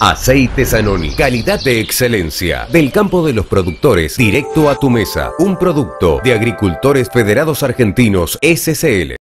Aceite Zanoni, calidad de excelencia. Del campo de los productores, directo a tu mesa. Un producto de Agricultores Federados Argentinos, SCL.